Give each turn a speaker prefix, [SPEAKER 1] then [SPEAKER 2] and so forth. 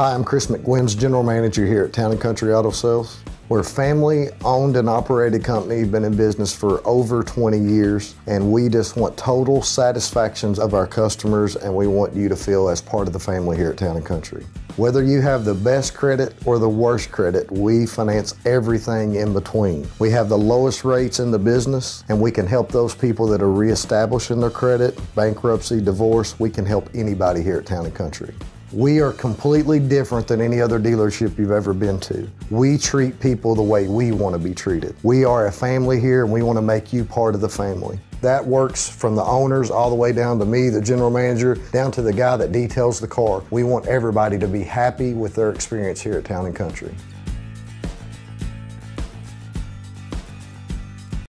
[SPEAKER 1] Hi, I'm Chris McGuinn's General Manager here at Town & Country Auto Sales. We're a family owned and operated company, been in business for over 20 years, and we just want total satisfactions of our customers and we want you to feel as part of the family here at Town & Country. Whether you have the best credit or the worst credit, we finance everything in between. We have the lowest rates in the business, and we can help those people that are reestablishing their credit, bankruptcy, divorce. We can help anybody here at Town & Country. We are completely different than any other dealership you've ever been to. We treat people the way we want to be treated. We are a family here and we want to make you part of the family. That works from the owners all the way down to me, the general manager, down to the guy that details the car. We want everybody to be happy with their experience here at Town & Country.